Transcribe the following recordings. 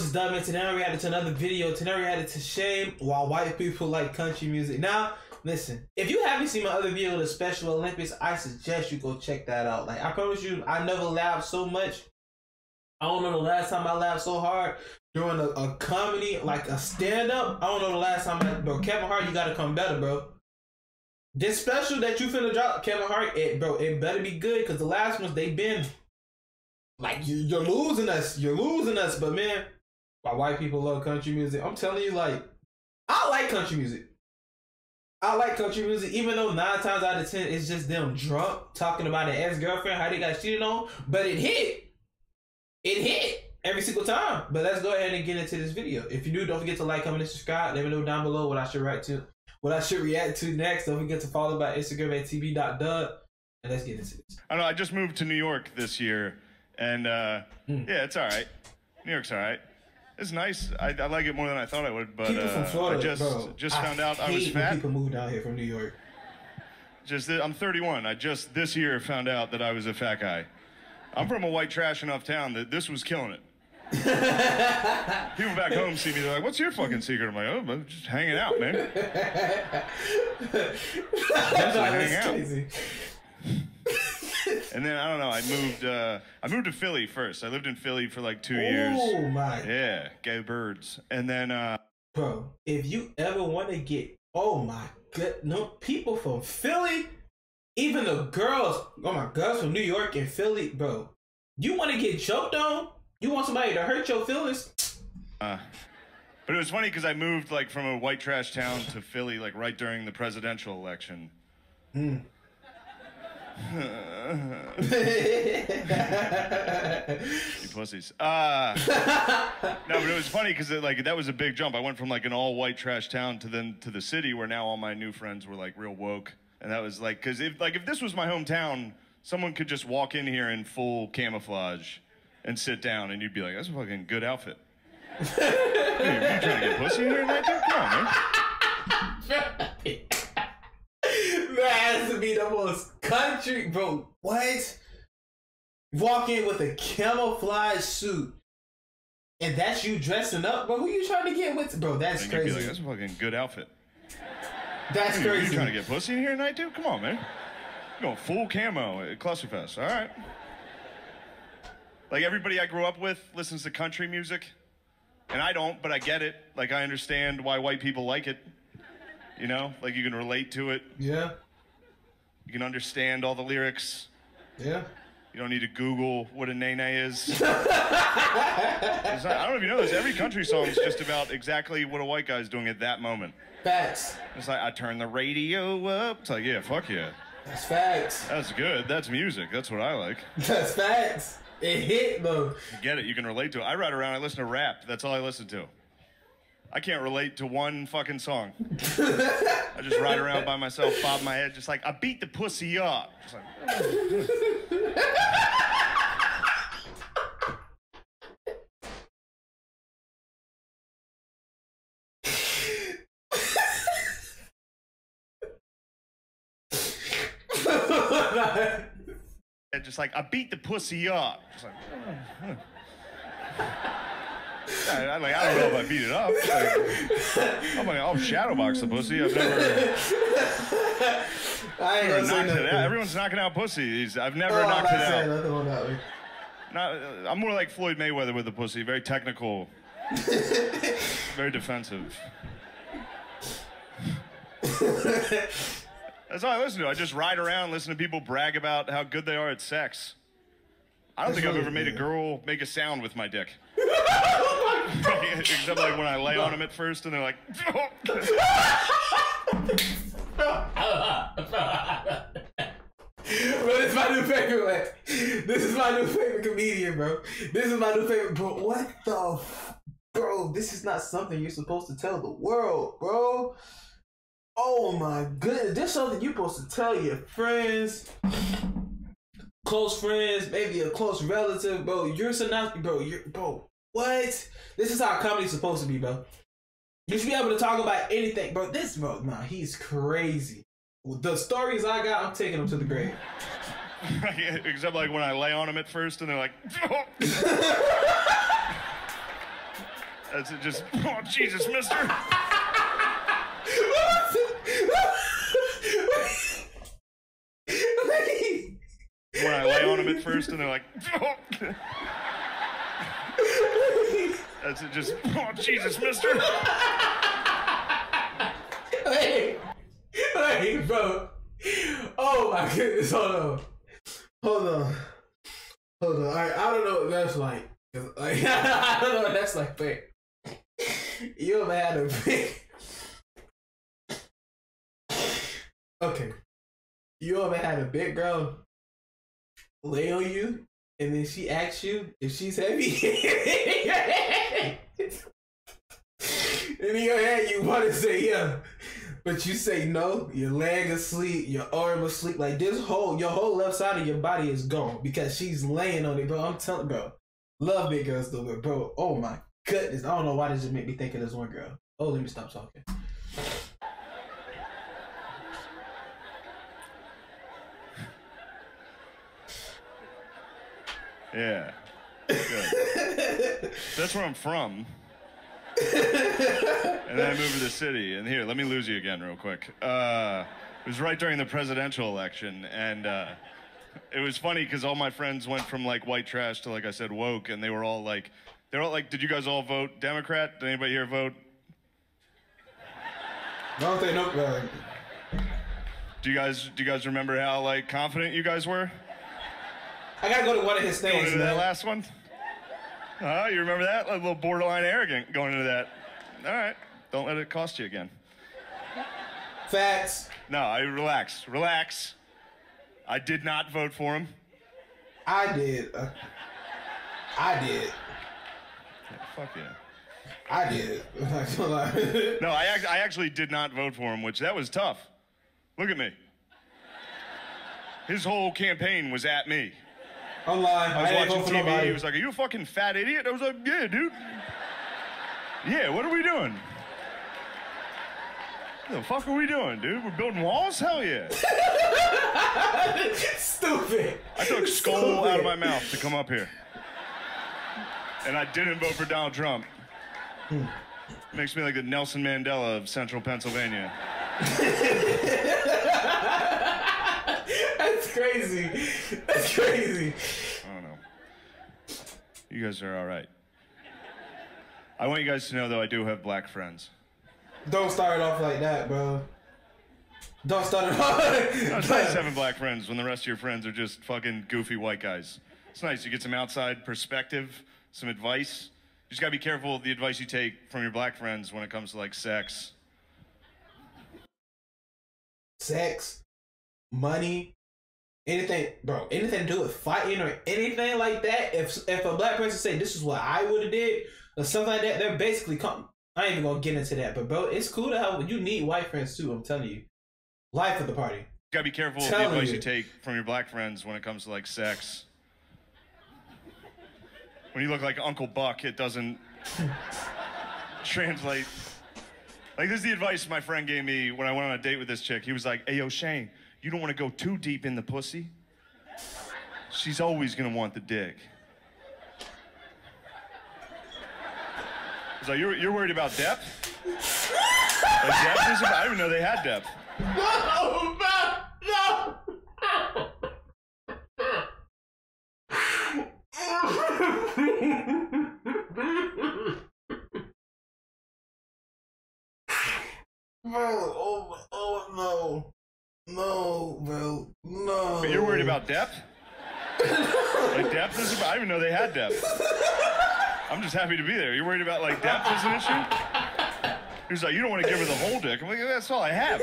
it's just Dubman. Today I reacted to another video. Today I reacted to Shane While White People Like Country Music. Now, listen, if you haven't seen my other video, the Special Olympics, I suggest you go check that out. Like, I promise you, I never laughed so much. I don't know the last time I laughed so hard during a, a comedy, like a stand up. I don't know the last time, I, bro. Kevin Hart, you gotta come better, bro. This special that you finna drop, Kevin Hart, it, bro, it better be good because the last ones they been like you, you're losing us, you're losing us. But man, why white people love country music? I'm telling you, like I like country music. I like country music, even though nine times out of ten it's just them drunk talking about an ex girlfriend, how they got cheated on. But it hit, it hit every single time. But let's go ahead and get into this video. If you do, don't forget to like, comment, and subscribe. Let me know down below what I should write to what I should react to next. Don't forget to follow by Instagram at tb.doug. And let's get into this. I know. I just moved to New York this year, and uh, Hmm. yeah, it's all right. New York's all right. It's nice. I, I like it more than I thought I would. But People uh, from Florida, I just bro. just found out I was fat. People move out here from New York. Just th- I'm 31. I just this year found out that I was a fat guy. I'm from a white trash enough town that this was killing it. People back home see me, they're like, "What's your fucking secret?" I'm like, "Oh, I'm just hanging out, man." That's hang out. crazy. And then I don't know. I moved. Uh, I moved to Philly first. I lived in Philly for like two years. Oh my Yeah, go birds. And then uh, bro! If you ever want to get, oh my god, no people from Philly, even the girls, oh my girls from New York and Philly, bro. You want to get choked on? You want somebody to hurt your feelings? Uh, but it was funny because I moved like from a white trash town to Philly like right during the presidential election. You pussies. Uh, no, but it was funny because like that was a big jump. I went from like an all white trash town to then to the city where now all my new friends were like real woke, and that was like because if like if this was my hometown, someone could just walk in here in full camouflage and sit down, and you'd be like, "That's a fucking good outfit." Hey, you trying to get pussy in here tonight? Come on, man. that has to be the most country, bro. What? Walk in with a camouflage suit, and that's you dressing up, bro. Who you trying to get with, bro? That's And crazy. like, "That's a fucking good outfit." that's Hey, you crazy. trying to get pussy in here tonight, dude? Come on, man. You're going full camo at Clusterfest. All right. Like everybody I grew up with listens to country music, and I don't, but I get it. Like I understand why white people like it. You know, like you can relate to it. yeah, You can understand all the lyrics. yeah. You don't need to Google what a nay nay is. I don't know if you know this. Every country song is just about exactly what a white guy is doing at that moment. Facts. It's like I turn the radio up. It's like yeah, fuck yeah. That's facts. That's good. That's music. That's what I like. That's facts. It hit, bro. You get it. You can relate to it. I ride around. I listen to rap. That's all I listen to. I can't relate to one fucking song. I just ride around by myself, bob my head, just like I beat the pussy up. Just like, just like I beat the pussy up. I, I, like, I don't know if I beat it up. Like, I'm like, I'll shadowbox the pussy. I've never, I ain't knocked it out. Everyone's knocking out pussies. I've never Oh, I'm knocked it out. nothing that one. Not, I'm more like Floyd Mayweather with the pussy. Very technical. very defensive. That's all I listen to. I just ride around, listen to people brag about how good they are at sex. I don't think I've ever made a girl make a sound with my dick. Except like when I lay on them at first and they're like, Bro, this is my new favorite. This is my new favorite comedian, bro. This is my new favorite, bro. What the, f- bro? This is not something you're supposed to tell the world, bro. Oh my goodness, this is something you're supposed to tell your friends, close friends, maybe a close relative, bro. You're not, bro. You're, bro. What? This is how comedy's supposed to be, bro. You should be able to talk about anything, bro. This, bro, nah, he's crazy. The stories I got, I'm taking them to the grave. except like when I lay on them at first and they're like, That's it, just oh Jesus, Mister. When I lay on them at first, and they're like, oh. That's it, just oh Jesus, Mister. hey, hey, bro. Oh my goodness, hold on. Hold on. Hold on. All right, I don't know what that's like. Like, I don't know what that's like, but you ever had a big. Okay. You ever had a big girl lay on you and then she asks you if she's heavy? and in your head, you want to say yeah. But you say no, your leg asleep, your arm asleep, like this whole your whole left side of your body is gone because she's laying on it, bro. I'm telling bro. Love big girls though, bro, oh my goodness. I don't know why this just made me think of this one girl. Oh, let me stop talking. Yeah. Good. That's where I'm from. and then I moved to the city. And here, let me lose you again, real quick. Uh, it was right during the presidential election, and uh, it was funny because all my friends went from like white trash to like I said woke, and they were all like, they're all like, did you guys all vote Democrat? Did anybody here vote? I don't think no uh, Do you guys do you guys remember how like confident you guys were? I gotta go to one of his things, that last one? Uh, you remember that? A little borderline arrogant going into that. All right. Don't let it cost you again. Facts. No, I relax. Relax. I did not vote for him. I did. Uh, I did. Yeah, fuck yeah. I did. I'm not gonna lie. No, I, act- I actually did not vote for him, which that was tough. Look at me. His whole campaign was at me. I'm lying. I was I watching TV. nobody. He was like, Are you a fucking fat idiot? I was like, Yeah, dude. Yeah, what are we doing? What the fuck are we doing, dude? We're building walls? Hell yeah. Stupid. I took Skoal out of my mouth to come up here. And I didn't vote for Donald Trump. Makes me like the Nelson Mandela of central Pennsylvania. That's crazy. That's crazy. I don't know. You guys are all right. I want you guys to know, though, I do have black friends. Don't start it off like that, bro. Don't start it No, off. it's nice having black friends when the rest of your friends are just fucking goofy white guys. It's nice. You get some outside perspective, some advice. You just gotta be careful of the advice you take from your black friends when it comes to like sex. Sex, money, anything, bro. Anything to do with fighting or anything like that. If if a black person say this is what I would have did or something like that, they're basically come. I ain't even gonna get into that, but bro, it's cool to have. You need white friends too. I'm telling you, life of the party. You gotta be careful of the advice you. you take from your black friends when it comes to like sex. When you look like Uncle Buck, it doesn't translate. Like this is the advice my friend gave me when I went on a date with this chick. He was like, "Hey, yo, Shane, you don't want to go too deep in the pussy. She's always gonna want the dick." So "You're you're worried about depth? Like depth is about, I didn't even know they had depth." No, no, no. Oh, oh no, no, bro, no. But you're worried about depth? like depth is I didn't even know they had depth. I'm just happy to be there. You're worried about like depth is an issue? He was like, you don't want to give her the whole dick. I'm like, that's all I have.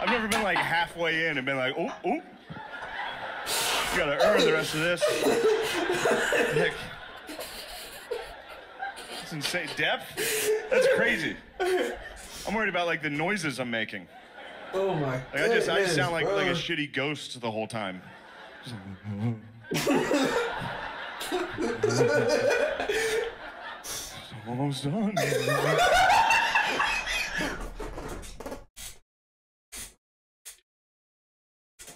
I've never been like halfway in and been like, oh, oh. You gotta earn the rest of this. Dick. That's insane. Depth? That's crazy. I'm worried about like the noises I'm making. Oh my Like I just I sound like bro. like a shitty ghost the whole time. I'm Almost done.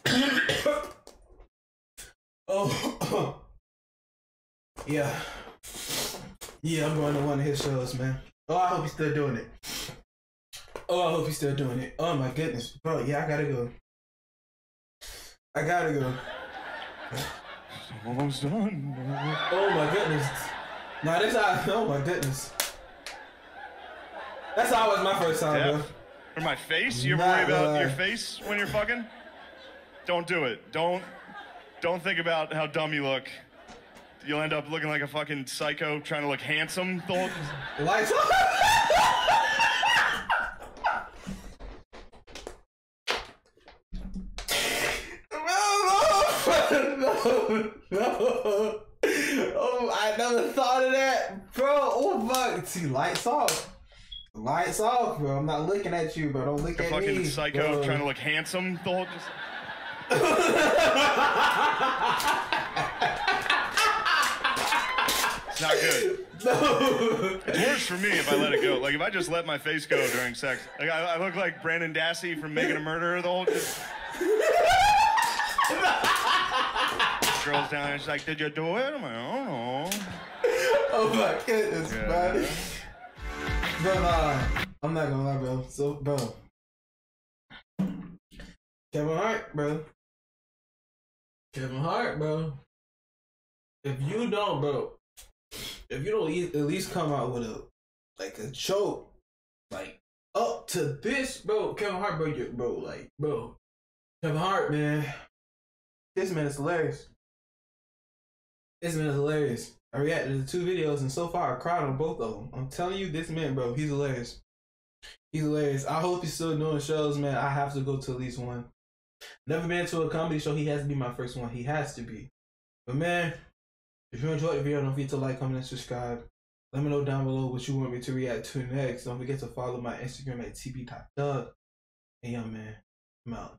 Oh, yeah. Yeah, I'm going to one of his shows, man. Oh, I hope he's still doing it. Oh, I hope he's still doing it. Oh my goodness, bro. Yeah, I gotta go. I gotta go. Almost done. Oh my goodness. Now this I. Oh my goodness. That's always my first time, bro. Deaf. Or my face? You ever worry about nah. your face when you're fucking? Don't do it. Don't don't think about how dumb you look. You'll end up looking like a fucking psycho trying to look handsome. Lights on. No, no. Oh, I never thought of that, bro. Oh fuck. See, lights off. Lights off, bro. I'm not looking at you, bro. Don't look a at fucking me. psycho bro. trying to look handsome. The whole just... It's not good. no. It's worse for me if I let it go. Like if I just let my face go during sex. Like I, I look like Brendan Dassey from Making a Murderer. The whole just girls down there. She's like, "Did you do it?" I'm like, "I don't know." Oh my goodness, Yeah. man. Bro, nah, I'm not gonna lie, bro. So, bro. Kevin Hart, bro. Kevin Hart, bro. If you don't, bro, if you don't at least come out with a like a joke, like up to this, bro, Kevin Hart, bro, you bro, like, bro, Kevin Hart, man, this man is hilarious. This man is hilarious. I reacted to two videos, and so far I cried on both of them. I'm telling you, this man, bro, he's hilarious. He's hilarious. I hope he's still doing shows, man. I have to go to at least one. Never been to a comedy show. He has to be my first one. He has to be. But man, if you enjoyed the video, don't forget to like, comment, and subscribe. Let me know down below what you want me to react to next. Don't forget to follow my Instagram at tb.doug. And yeah, man, I'm out.